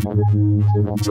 Gracias.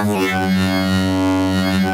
I'm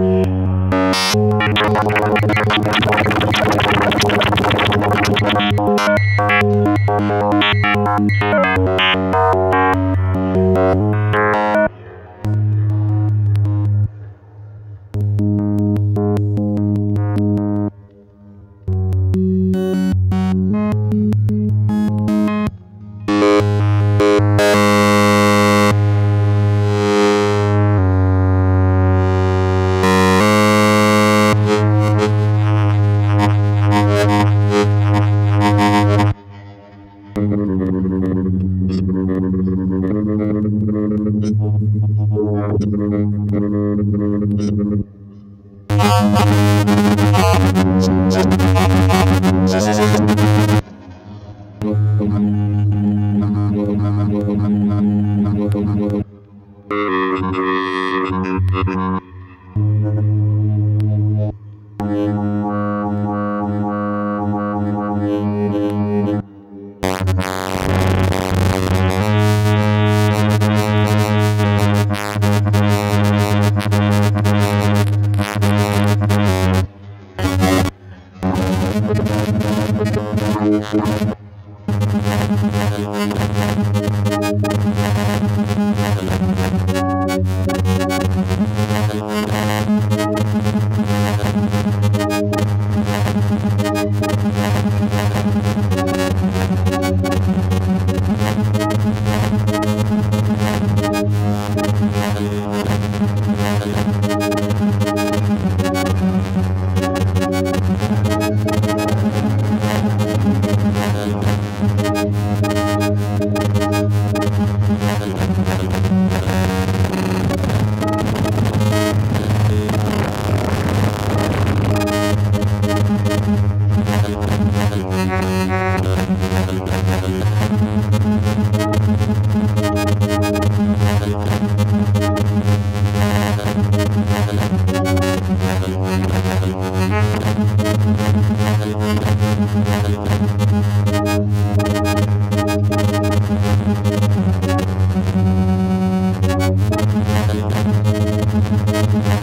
Bye. Thank you.